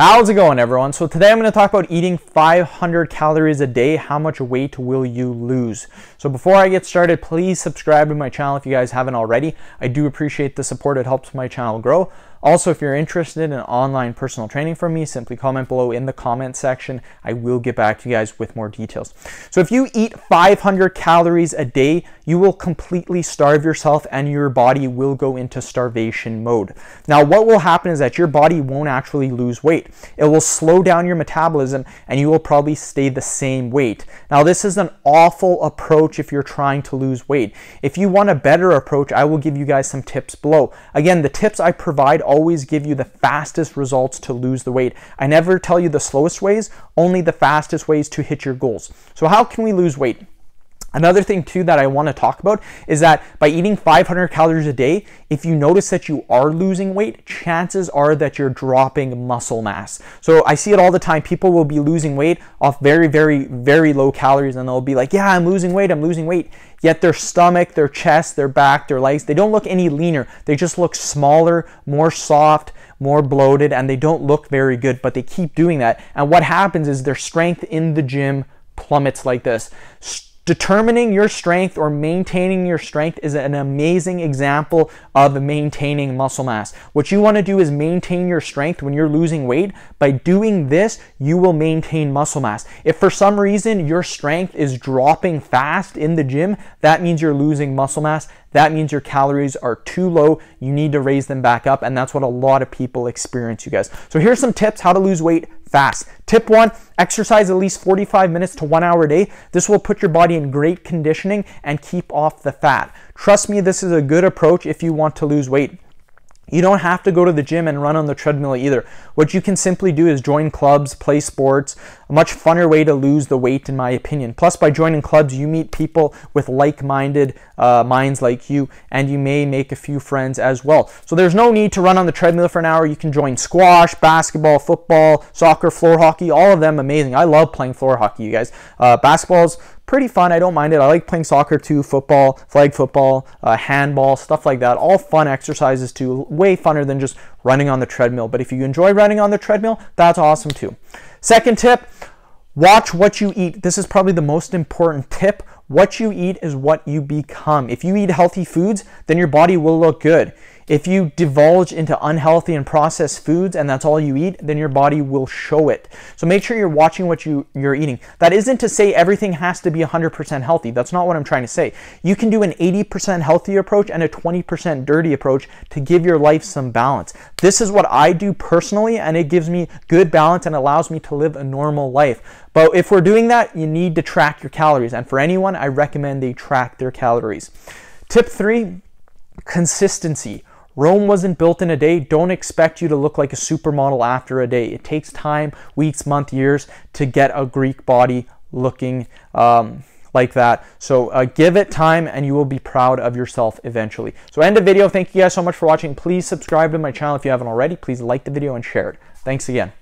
How's it going everyone? So today I'm going to talk about eating 500 calories a day. How much weight will you lose? So before I get started, please subscribe to my channel if you guys haven't already. I do appreciate the support. It helps my channel grow. Also, if you're interested in online personal training from me, simply comment below in the comment section. I will get back to you guys with more details. So if you eat 500 calories a day, you will completely starve yourself and your body will go into starvation mode. Now, what will happen is that your body won't actually lose weight. It will slow down your metabolism and you will probably stay the same weight. Now, this is an awful approach if you're trying to lose weight. If you want a better approach, I will give you guys some tips below. Again, the tips I provide always give you the fastest results to lose the weight. I never tell you the slowest ways, only the fastest ways to hit your goals. So how can we lose weight? Another thing too that I want to talk about is that by eating 500 calories a day, if you notice that you are losing weight, chances are that you're dropping muscle mass. So I see it all the time. People will be losing weight off very, very, very low calories and they'll be like, yeah, I'm losing weight, I'm losing weight. Yet their stomach, their chest, their back, their legs, they don't look any leaner. They just look smaller, more soft, more bloated, and they don't look very good, but they keep doing that. And what happens is their strength in the gym plummets like this Determining your strength or maintaining your strength is an amazing example of maintaining muscle mass. What you want to do is maintain your strength when you're losing weight. By doing this, you will maintain muscle mass. If for some reason your strength is dropping fast in the gym, that means you're losing muscle mass. That means your calories are too low. You need to raise them back up. And that's what a lot of people experience, you guys. So here's some tips how to lose weight fast. Tip one, exercise at least 45 minutes to one hour a day. This will put your body in great conditioning and keep off the fat. Trust me, this is a good approach if you want to lose weight. You don't have to go to the gym and run on the treadmill either. What you can simply do is join clubs, play sports, a much funner way to lose the weight, in my opinion. Plus, by joining clubs, you meet people with like minded uh, minds like you, and you may make a few friends as well. So, there's no need to run on the treadmill for an hour. You can join squash, basketball, football, soccer, floor hockey, all of them amazing. I love playing floor hockey, you guys. Uh, basketball's pretty fun. I don't mind it. I like playing soccer too, football, flag football, uh, handball, stuff like that. All fun exercises too. Way funner than just running on the treadmill. But if you enjoy running on the treadmill, that's awesome too. Second tip, watch what you eat. This is probably the most important tip. What you eat is what you become. If you eat healthy foods, then your body will look good. If you divulge into unhealthy and processed foods and that's all you eat, then your body will show it. So make sure you're watching what you, you're eating. That isn't to say everything has to be 100% healthy. That's not what I'm trying to say. You can do an 80% healthy approach and a 20% dirty approach to give your life some balance. This is what I do personally, and it gives me good balance and allows me to live a normal life. But if we're doing that, you need to track your calories. And for anyone, I recommend they track their calories. Tip three consistency. Rome wasn't built in a day. Don't expect you to look like a supermodel after a day. It takes time, weeks, months, years to get a Greek body looking um, like that. So uh, give it time and you will be proud of yourself eventually. So end the video. Thank you guys so much for watching. Please subscribe to my channel if you haven't already. Please like the video and share it. Thanks again.